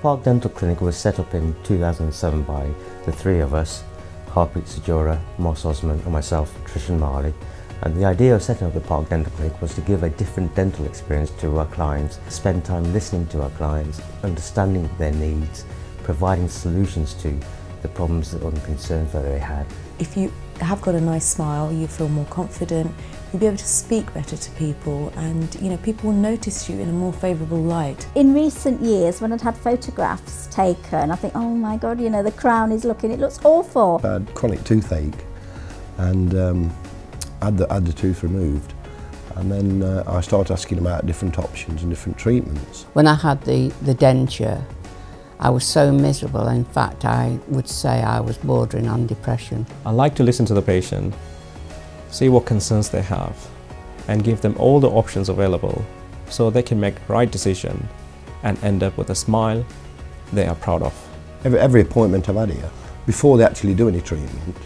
Park Dental Clinic was set up in 2007 by the three of us, Harpreet Sajora, Moss Osman and myself, Trishan Malhi. And the idea of setting up the Park Dental Clinic was to give a different dental experience to our clients, spend time listening to our clients, understanding their needs, providing solutions to the problems and concerns that they had. If you have got a nice smile, you feel more confident, you'll be able to speak better to people and you know people will notice you in a more favourable light. In recent years when I'd had photographs taken I think oh my god you know the crown is looking it looks awful. I had chronic toothache and um, had, the, had the tooth removed and then uh, I started asking about different options and different treatments. When I had the, the denture I was so miserable in fact I would say I was bordering on depression. I like to listen to the patient see what concerns they have, and give them all the options available so they can make the right decision and end up with a smile they are proud of. Every, every appointment I've had here, before they actually do any treatment,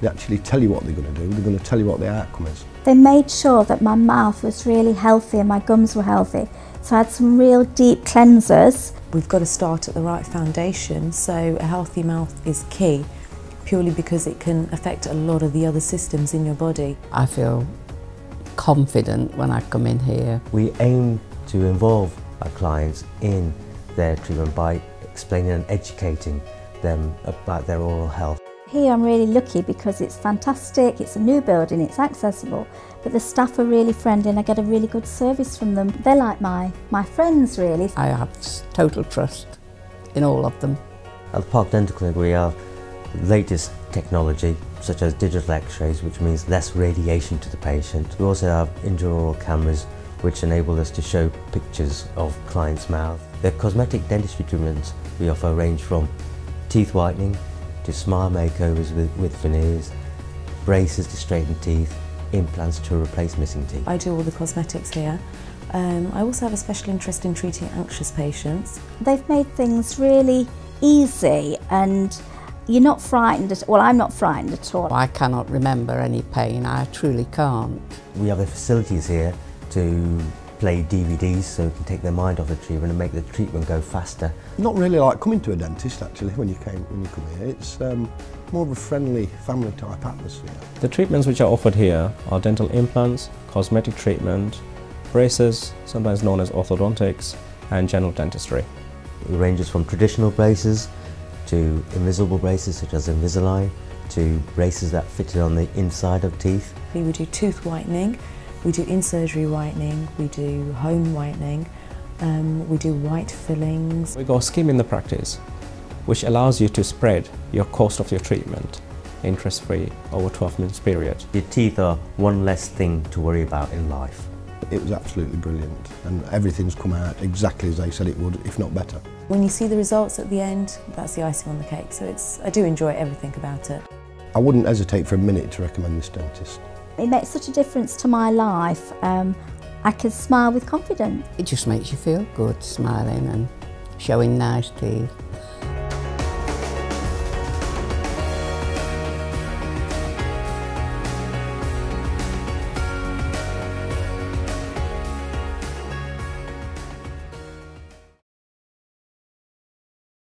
they actually tell you what they're going to do, they're going to tell you what the outcome is. They made sure that my mouth was really healthy and my gums were healthy. So I had some real deep cleansers. We've got to start at the right foundation, so a healthy mouth is key purely because it can affect a lot of the other systems in your body. I feel confident when I come in here. We aim to involve our clients in their treatment by explaining and educating them about their oral health. Here I'm really lucky because it's fantastic, it's a new building, it's accessible, but the staff are really friendly and I get a really good service from them. They're like my, my friends really. I have total trust in all of them. At the Park Dental Clinic we have the latest technology such as digital x-rays which means less radiation to the patient. We also have intraoral cameras which enable us to show pictures of client's mouth. The cosmetic dentistry treatments we offer range from teeth whitening to smile makeovers with, with veneers, braces to straighten teeth, implants to replace missing teeth. I do all the cosmetics here. Um, I also have a special interest in treating anxious patients. They've made things really easy and you're not frightened at well I'm not frightened at all. I cannot remember any pain, I truly can't. We have the facilities here to play DVDs so we can take their mind off the treatment and make the treatment go faster. Not really like coming to a dentist actually when you came when you come here. It's um, more of a friendly family type atmosphere. The treatments which are offered here are dental implants, cosmetic treatment, braces, sometimes known as orthodontics, and general dentistry. It ranges from traditional braces to invisible braces such as Invisalign, to braces that fitted on the inside of teeth. We would do tooth whitening, we do in-surgery whitening, we do home whitening, um, we do white fillings. We've got a scheme in the practice which allows you to spread your cost of your treatment interest-free over 12 months period. Your teeth are one less thing to worry about in life. It was absolutely brilliant and everything's come out exactly as they said it would, if not better. When you see the results at the end, that's the icing on the cake. So it's, I do enjoy everything about it. I wouldn't hesitate for a minute to recommend this dentist. It makes such a difference to my life. Um, I can smile with confidence. It just makes you feel good, smiling and showing nice teeth.